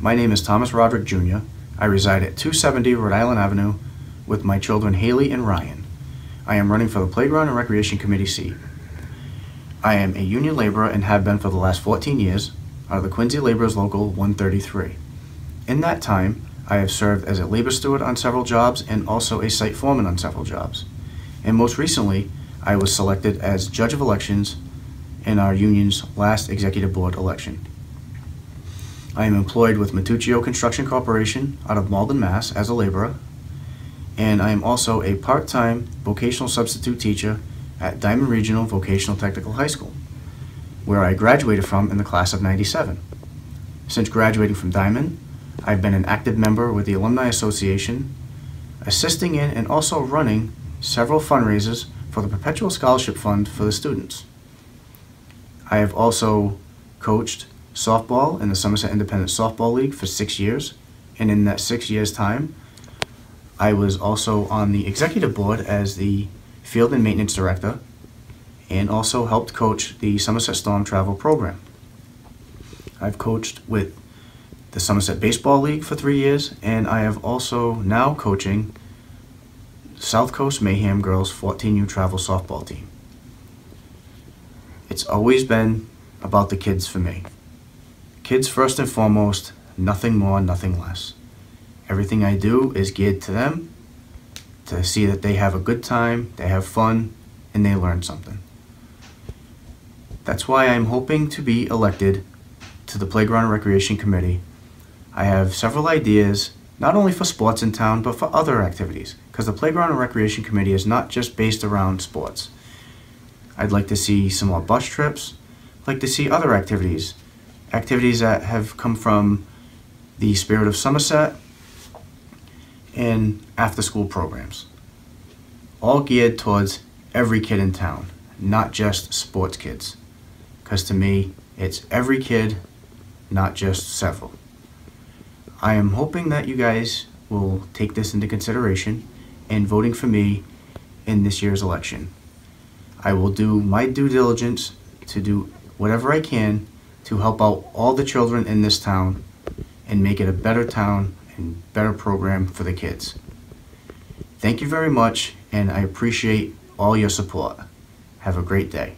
My name is Thomas Roderick Jr. I reside at 270 Rhode Island Avenue with my children Haley and Ryan. I am running for the Playground and Recreation Committee seat. I am a union laborer and have been for the last 14 years out of the Quincy Laborers Local 133. In that time, I have served as a labor steward on several jobs and also a site foreman on several jobs. And most recently, I was selected as judge of elections in our union's last executive board election. I am employed with Matuccio Construction Corporation out of Malden, Mass. as a laborer, and I am also a part-time vocational substitute teacher at Diman Regional Vocational Technical High School, where I graduated from in the class of 97. Since graduating from Diman, I've been an active member with the Alumni Association, assisting in and also running several fundraisers for the Perpetual Scholarship Fund for the students. I have also coached softball in the Somerset Independent Softball League for six years, and in that six years' time, I was also on the executive board as the field and maintenance director, and also helped coach the Somerset Storm travel program. I've coached with the Somerset Baseball League for three years, and I have also now coaching South Coast Mayhem Girls 14U travel softball team. It's always been about the kids for me. Kids first and foremost, nothing more, nothing less. Everything I do is geared to them to see that they have a good time, they have fun, and they learn something. That's why I'm hoping to be elected to the Playground and Recreation Committee. I have several ideas, not only for sports in town, but for other activities, because the Playground and Recreation Committee is not just based around sports. I'd like to see some more bus trips, I'd like to see other activities activities that have come from the Spirit of Somerset and after school programs. All geared towards every kid in town, not just sports kids. Because to me, it's every kid, not just several. I am hoping that you guys will take this into consideration in voting for me in this year's election. I will do my due diligence to do whatever I can to help out all the children in this town and make it a better town and better program for the kids. Thank you very much, and I appreciate all your support. Have a great day.